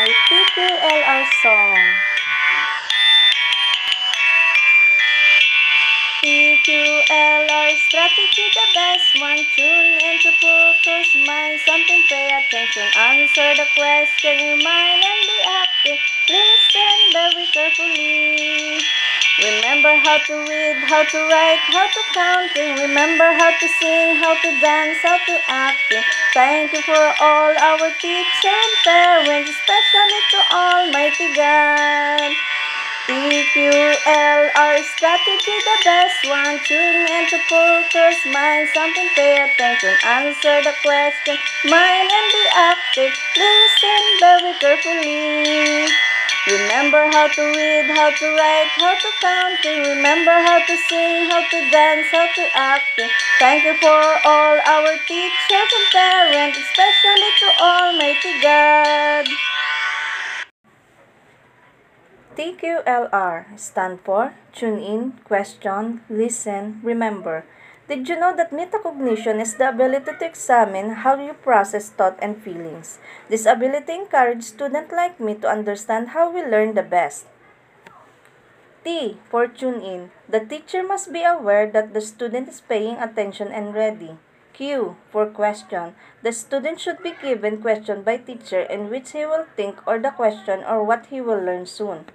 my TQLR song. TQLR strategy the best one. Tune into focus mind. Something pay attention. Answer the question. Remind and be active. Listen very carefully. Remember how to read, how to write, how to count. Remember how to sing, how to dance, how to act. Thank you for all our teachers and parents, especially to Almighty God. TQLR strategy the best one. Tune into focus, mind something, pay attention, answer the question, mind and be active. Listen very carefully. Remember how to read, how to write, how to count. Remember how to sing, how to dance, how to act. Thank you for all our teachers and parents, especially to Almighty God. TQLR stand for Tune In, Question, Listen, Remember. Did you know that metacognition is the ability to examine how you process thought and feelings? This ability encourages students like me to understand how we learn the best. T for tune in. The teacher must be aware that the student is paying attention and ready. Q for question. The student should be given question by teacher in which he will think or the question or what he will learn soon.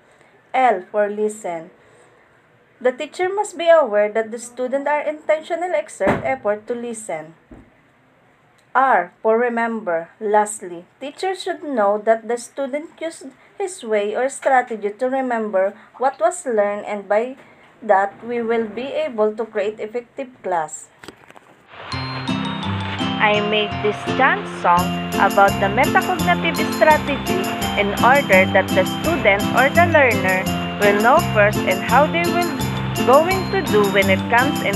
L for listen. The teacher must be aware that the student are intentionally exert effort to listen. R for remember. Lastly, teacher should know that the student used his way or strategy to remember what was learned and by that we will be able to create effective class. I made this dance song about the metacognitive strategy in order that the student or the learner will know first and how they will going to do when it comes in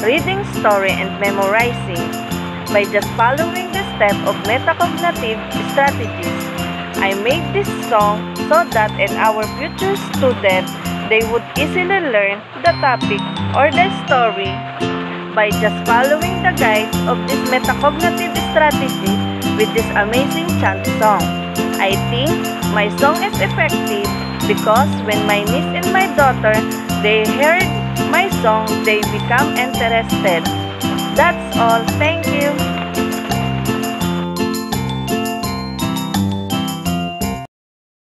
reading story and memorizing by just following the step of metacognitive strategies. I made this song so that in our future students, they would easily learn the topic or the story by just following the guide of this metacognitive strategy with this amazing chant song. I think my song is effective because when my niece and my daughter they heard my song, they become interested. That's all. Thank you.